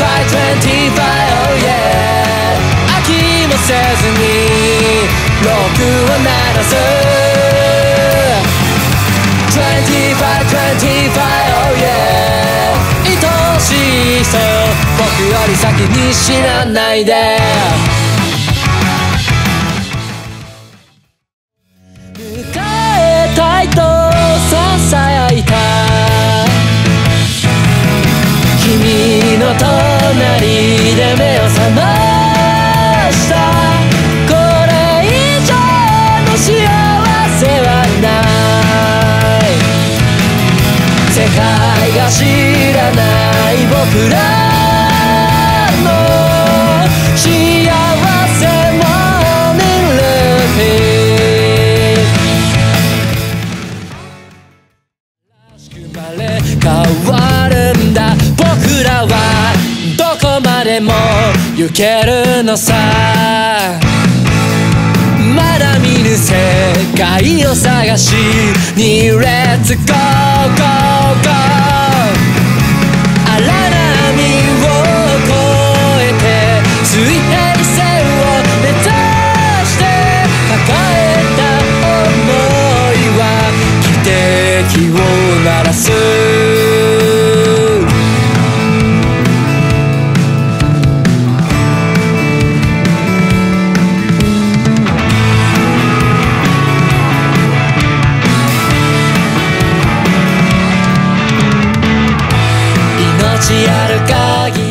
oh yeah 飽きもせずにロックを鳴らす25、25 oh yeah 愛しい人僕より先に死なないで迎えたいと囁いた君隣で目を覚ました。これ以上の幸せはない。世界が知らない僕らの幸せも見る生まれ変わでも行けるのさ。まだ見ぬ世界を探しにレッツゴーし歩か